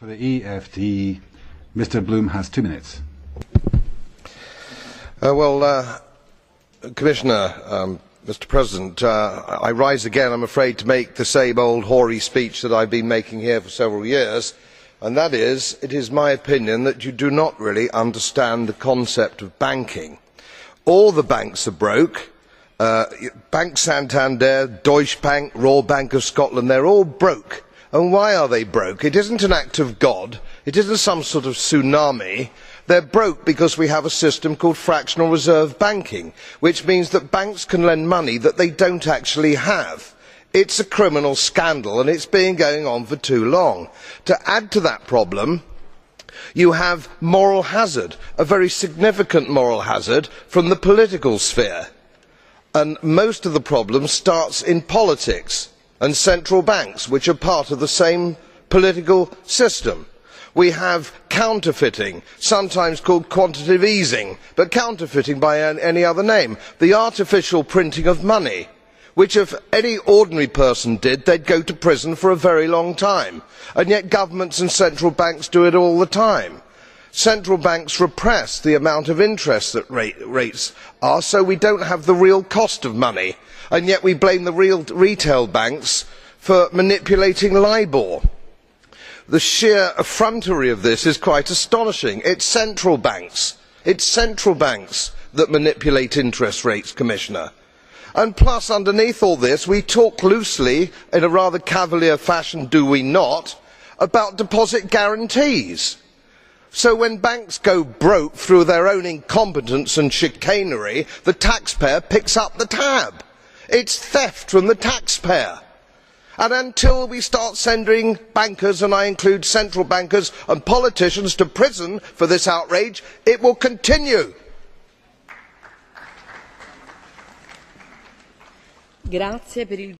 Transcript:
For the EFD, Mr. Bloom has two minutes. Uh, well, uh, Commissioner, um, Mr. President, uh, I rise again, I'm afraid, to make the same old hoary speech that I've been making here for several years, and that is, it is my opinion that you do not really understand the concept of banking. All the banks are broke. Uh, Bank Santander, Deutsche Bank, Royal Bank of Scotland, they're all broke. And why are they broke? It isn't an act of God. It isn't some sort of tsunami they are broke because we have a system called fractional reserve banking which means that banks can lend money that they do not actually have. it is a criminal scandal and it has been going on for too long. to add to that problem you have moral hazard a very significant moral hazard from the political sphere and most of the problem starts in politics and central banks which are part of the same political system. We have counterfeiting sometimes called quantitative easing but counterfeiting by any other name. The artificial printing of money which if any ordinary person did they would go to prison for a very long time. And yet governments and central banks do it all the time. Central banks repress the amount of interest that rates are so we do not have the real cost of money and yet we blame the real retail banks for manipulating libor the sheer effrontery of this is quite astonishing. it is central banks it's central banks that manipulate interest rates commissioner and plus underneath all this we talk loosely in a rather cavalier fashion do we not about deposit guarantees. So when banks go broke through their own incompetence and chicanery the taxpayer picks up the tab. it is theft from the taxpayer and until we start sending bankers and i include central bankers and politicians to prison for this outrage it will continue.